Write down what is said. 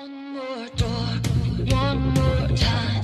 One more door, one more time,